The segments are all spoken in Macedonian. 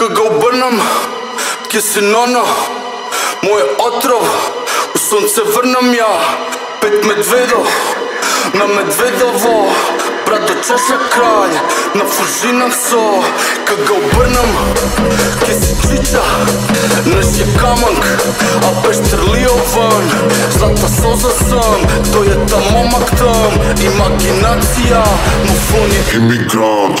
Кога го обрнам, ке се ноно, мој отров, у сонце врнам ја, пет медведо, на медведово, брато чеша крај, на фужинам со, кога го обрнам, ке се чита, наш е камък, а пещер лио вън, злата соза съм, той е там момък там, имагинация, муфони иммигрант.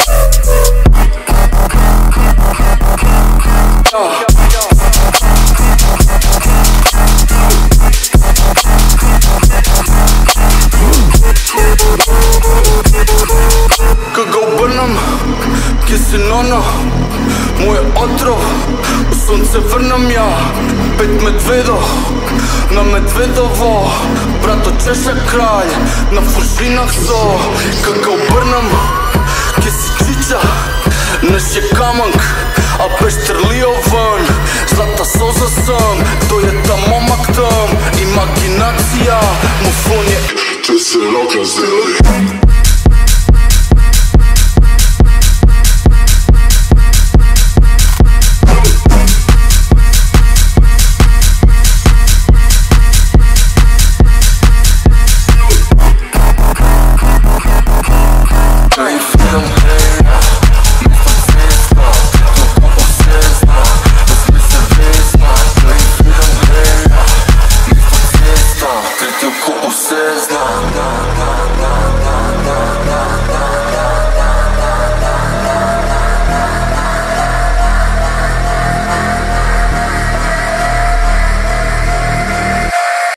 Мој отров, сонце врнам ја Пет медведо, на медведово Брато чеша крај, на фуршинах со Како обрнам, ке си чича Наш е камък, а пещер ли овън Злата соза съм, той е там момък там Имагинация, му фон е Че се рок раздели tiho vse znam. Na, na, na, na.